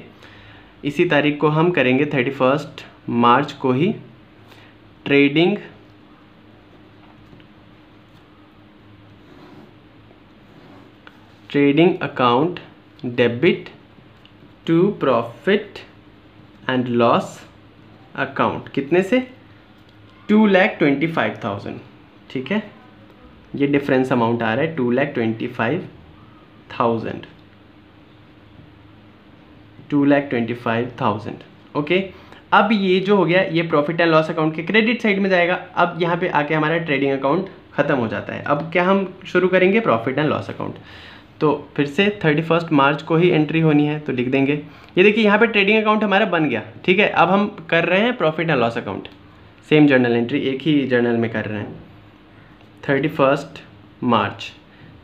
इसी तारीख को हम करेंगे थर्टी फ़र्स्ट मार्च को ही trading trading account debit to profit and loss account कितने से? Two lakh twenty five thousand ठीक है? ये डिफरेंस अमाउंट आ रहा है two lakh twenty five thousand two lakh twenty five thousand okay अब ये जो हो गया, ये प्रॉफिट एंड लॉस अकाउंट के क्रेडिट साइड में जाएगा। अब यहाँ पे आके हमारा ट्रेडिंग अकाउंट ख़त्म हो जाता है। अब क्या हम शुरू करेंगे? प्रॉफिट एंड लॉस अकाउंट तो फिर से थर्टी फ़र्स्ट मार्च को ही एंट्री होनी है तो लिख देंगे। ये देखिए, यहाँ पे ट्रेडिंग अकाउंट हमारा बन गया, ठीक है? अब हम कर रहे हैं profit and loss account same journal entry एक ही जर्नल में कर रहे हैं। Thirty first March.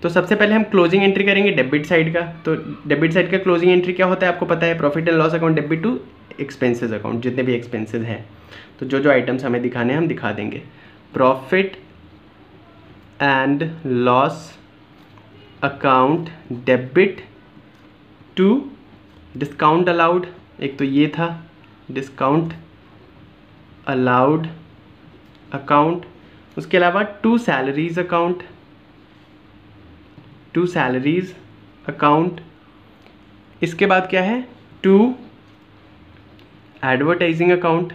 तो सबसे पहले हम क्लोजिंग एंट्री करेंगे डेबिट साइड का। तो डेबिट साइड का क्लोजिंग एंट्री क्या होता है आपको पता है? Profit and loss account debit to expenses account जितने भी एक्सपेंसेस हैं। तो जो जो आइटम्स हमें दिखाने हैं, हम दिखा देंगे। Profit and loss account debit to discount allowed एक तो ये था। डिस्काउंट अलाउड अकाउंट उसके अलावा to salaries account to salaries account इसके बाद क्या है? To advertising account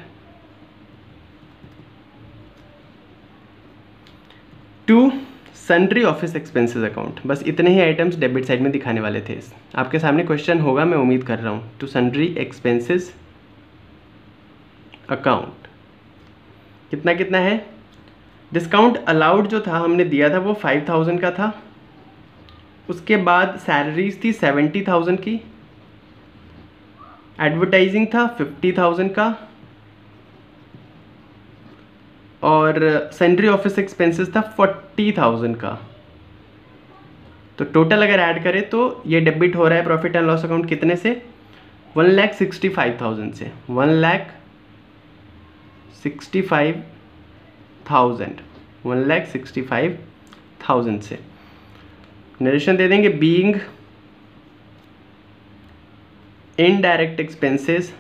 to sundry office expenses account बस इतने ही आइटम्स डेबिट साइड में दिखाने वाले थे। आपके सामने क्वेश्चन होगा, मैं उम्मीद कर रहा हूँ। टू सन्ड्री एक्सपेंसेस अकाउंट कितना कितना है? डिस्काउंट अलाउड जो था, हमने दिया था वो फाइव थाउज़ेंड का था। उसके बाद सैलरीज थी सेवेंटी थाउज़ेंड की। एडवर्टाइजिंग था फिफ्टी थाउज़ेंड का। और सेंट्री ऑफ़िस एक्सपेंसेस था फोर्टी थाउज़ेंड का। तो टोटल अगर ऐड करें तो ये डेबिट हो रहा है प्रॉफिट एंड लॉस अकाउंट कितने से? One lakh sixty five thousand से। One lakh sixty five thousand one lakh sixty five thousand से। नरेशन दे देंगे being indirect expenses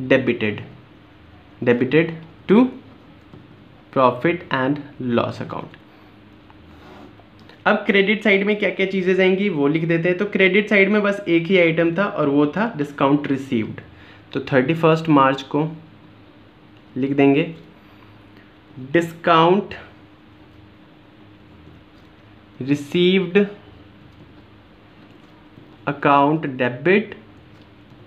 debited debited to profit and loss account अब क्रेडिट साइड में क्या क्या चीज़ें जाएँगी, वो लिख देते हैं। तो क्रेडिट साइड में बस एक ही आइटम था और वो था डिस्काउंट रिसीव्ड तो थर्टी फ़र्स्ट मार्च को लिख देंगे। Discount received account debit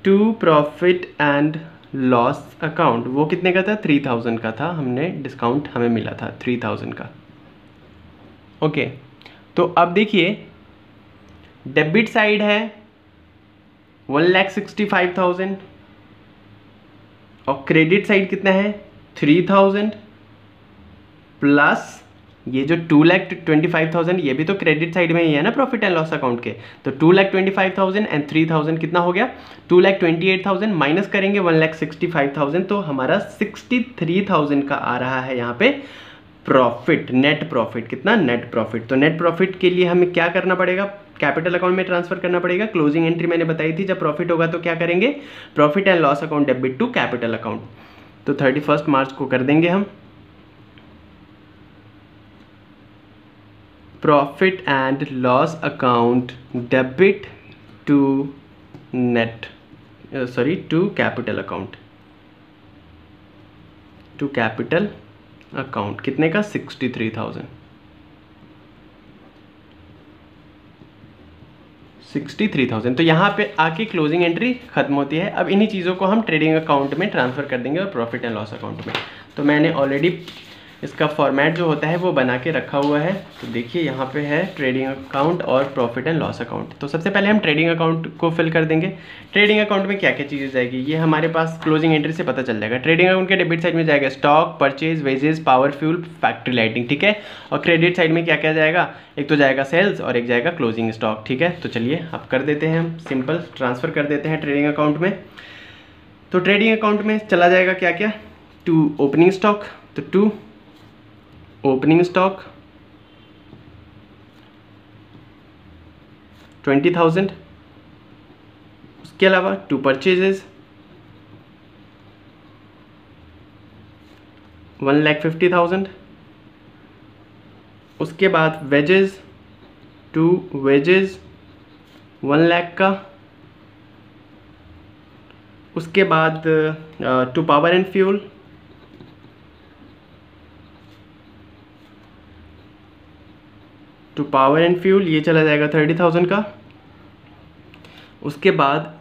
to profit and loss account वो कितने का था? थ्री थाउज़ेंड का था। हमने डिस्काउंट हमें मिला था थ्री थाउज़ेंड का। ओके तो अब देखिए डेबिट साइड है one lakh sixty five thousand और क्रेडिट साइड कितना है? थ्री थाउज़ेंड प्लस ये जो two lakh twenty five thousand, ये भी तो क्रेडिट साइड में ही है ना प्रॉफिट एंड लॉस अकाउंट के। तो two lakh twenty five thousand and three thousand कितना हो गया? Two lakh twenty eight thousand minus करेंगे, one lakh sixty five thousand तो हमारा सिक्सटी थ्री थाउज़ेंड का आ रहा है यहाँ पे। प्रॉफिट नेट प्रॉफिट कितना नेट प्रॉफिट तो नेट प्रॉफिट के लिए हमें क्या करना पड़ेगा? कैपिटल अकाउंट में ट्रांसफ़र करना पड़ेगा। क्लोजिंग एंट्री मैंने बताई थी, जब प्रॉफिट होगा तो क्या करेंगे? Profit and loss account debit to capital account तो थर्टी फ़र्स्ट मार्च को कर देंगे हम। Profit and loss account debit to net sorry to capital account to capital account, कितने का? Sixty three thousand. Sixty three thousand. तो यहाँ पे आके क्लोजिंग एंट्री खत्म होती है। अब इन्हीं चीज़ों को हम ट्रेडिंग अकाउंट में ट्रांसफ़र कर देंगे और प्रॉफिट एंड लॉस अकाउंट में। तो मैंने ऑलरेडी इसका फॉर्मेट जो होता है वो बना के रखा हुआ है। तो देखिए, यहाँ पे है ट्रेडिंग अकाउंट और प्रॉफिट एंड लॉस अकाउंट तो सबसे पहले हम ट्रेडिंग अकाउंट को फिल कर देंगे। ट्रेडिंग अकाउंट में क्या क्या चीज़ें जाएगी? ये हमारे पास क्लोजिंग एंट्री से पता चल जाएगा। ट्रेडिंग अकाउंट के डेबिट साइड में जाएगा stock purchase wages power fuel factory lighting ठीक है? और क्रेडिट साइड में क्या क्या जाएगा? एक तो जाएगा सेल्स और एक जाएगा क्लोजिंग स्टॉक ठीक है? तो चलिए, अब कर देते हैं हम। सिंपल ट्रांसफ़र कर देते हैं ट्रेडिंग अकाउंट में। तो ट्रेडिंग अकाउंट में चला जाएगा क्या क्या टू ओपनिंग स्टॉक तो to opening stock twenty thousand, उसके अलावा to purchases one lakh fifty thousand उसके बाद wages to wages one lakh का, उसके बाद to power and fuel to power and fuel ये चला जाएगा थर्टी थाउज़ेंड का। उसके बाद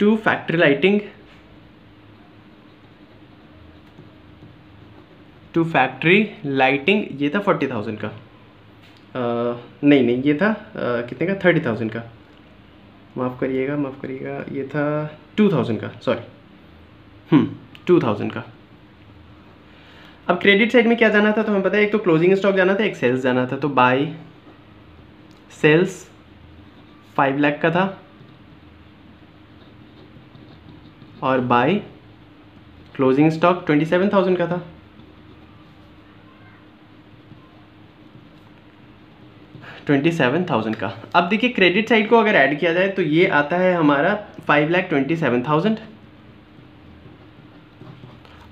to factory lighting to factory lighting ये था फोर्टी थाउज़ेंड का। आ, नहीं नहीं ये था आ, कितने का? थर्टी थाउज़ेंड का। माफ़ करिएगा माफ़ करिएगा ये था टू थाउज़ेंड का सॉरी टू थाउज़ेंड का। अब क्रेडिट साइड में क्या जाना था? तो हमें पता है एक तो क्लोजिंग स्टॉक जाना था एक सेल्स जाना था तो बाई सेल्स फाइव लाख का था। और by closing stock twenty seven thousand का था। ट्वेंटी सेवन थाउज़ेंड का। अब देखिए क्रेडिट साइड को अगर ऐड किया जाए तो ये आता है हमारा five lakh twenty seven thousand.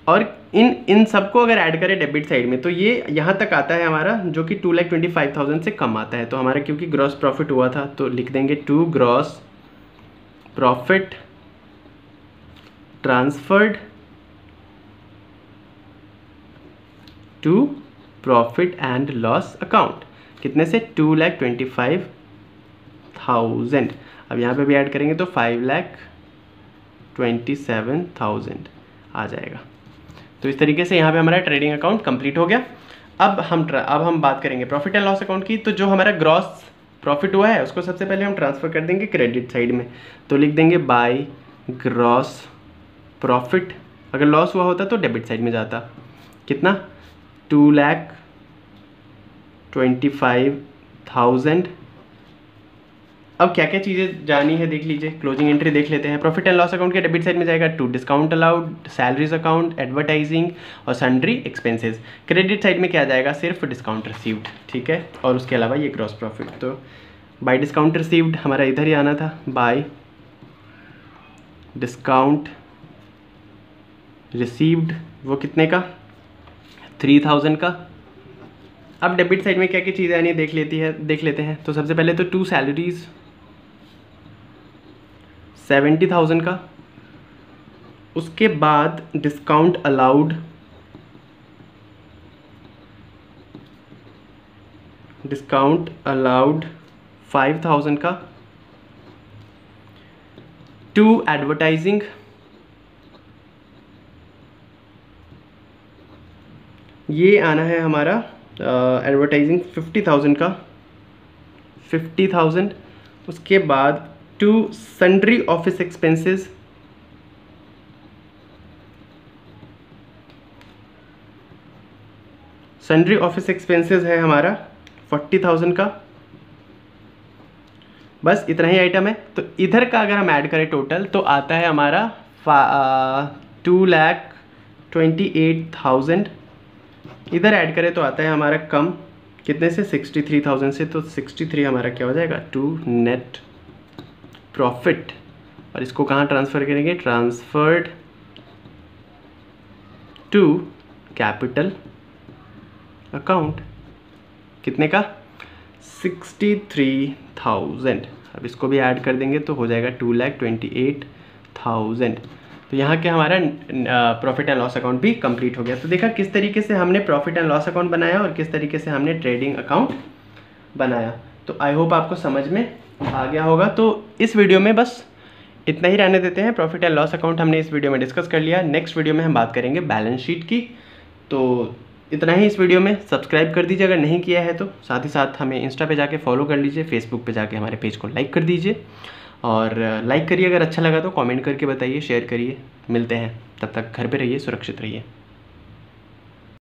और इन इन सबको अगर ऐड करें डेबिट साइड में तो ये यहाँ तक आता है हमारा, जो कि two lakh twenty five thousand से कम आता है। तो हमारा क्योंकि ग्रॉस प्रॉफिट हुआ था तो लिख देंगे to gross profit transferred to profit and loss account कितने से? Two lakh twenty five thousand अब यहाँ पे भी ऐड करेंगे तो five lakh twenty seven thousand आ जाएगा। तो इस तरीके से यहाँ पे हमारा ट्रेडिंग अकाउंट कंप्लीट हो गया। अब हम अब हम बात करेंगे प्रॉफिट एंड लॉस अकाउंट की। तो जो हमारा ग्रॉस प्रॉफिट हुआ है, उसको सबसे पहले हम ट्रांसफ़र कर देंगे क्रेडिट साइड में। तो लिख देंगे बाई ग्रॉस प्रॉफिट अगर लॉस हुआ होता तो डेबिट साइड में जाता। कितना? Two lakh twenty five thousand अब क्या क्या चीज़ें जानी है देख लीजिए क्लोजिंग एंट्री देख लेते हैं। प्रॉफिट एंड लॉस अकाउंट के डेबिट साइड में जाएगा to discount allowed salaries account advertising और सन्ड्री एक्सपेंसेस क्रेडिट साइड में क्या जाएगा? सिर्फ़ डिस्काउंट रिसीव्ड ठीक है? और उसके अलावा ये क्रॉस प्रॉफिट तो बाई डिस्काउंट रिसीव्ड हमारा इधर ही आना था। बाय डिस्काउंट रिसीव्ड वो कितने का? थ्री थाउज़ेंड का। अब डेबिट साइड में क्या क्या चीज़ें आनी देख लेती है, देख लेते हैं। तो सबसे पहले तो टू सैलरीज सेवेंटी थाउज़ेंड का। उसके बाद discount allowed discount allowed five thousand का। टू एडवर्टाइजिंग ये आना है हमारा एडवर्टाइजिंग फिफ्टी थाउज़ेंड का। फिफ्टी थाउज़ेंड उसके बाद to sundry office expenses sundry office expenses है हमारा फोर्टी थाउज़ेंड का। बस इतना ही आइटम है। तो इधर का अगर हम ऐड करें टोटल तो आता है हमारा two lakh twenty eight thousand इधर ऐड करें तो आता है हमारा कम। कितने से? सिक्सटी थ्री थाउज़ेंड से तो सिक्सटी थ्री हमारा क्या हो जाएगा? टू नेट प्रॉफिट और इसको कहाँ ट्रांसफ़र करेंगे? ट्रांसफर्ड टू कैपिटल अकाउंट कितने का? सिक्सटी थ्री थाउज़ेंड अब इसको भी ऐड कर देंगे तो हो जाएगा two lakh twenty eight thousand तो यहाँ के हमारा प्रॉफिट एंड लॉस अकाउंट भी कंप्लीट हो गया। तो देखा किस तरीके से हमने प्रॉफिट एंड लॉस अकाउंट बनाया और किस तरीके से हमने ट्रेडिंग अकाउंट बनाया। तो आई होप आपको समझ में आ गया होगा। तो इस वीडियो में बस इतना ही रहने देते हैं। प्रॉफिट एंड लॉस अकाउंट हमने इस वीडियो में डिस्कस कर लिया। नेक्स्ट वीडियो में हम बात करेंगे बैलेंस शीट की। तो इतना ही इस वीडियो में। सब्सक्राइब कर दीजिए अगर नहीं किया है तो। साथ ही साथ हमें इंस्टा पे जाके फॉलो कर लीजिए। फेसबुक पे जाके हमारे पेज को लाइक कर दीजिए। और लाइक करिए। अगर अच्छा लगा तो कमेंट करके बताइए शेयर करिए। मिलते हैं। तब तक घर पे रहिए, सुरक्षित रहिए।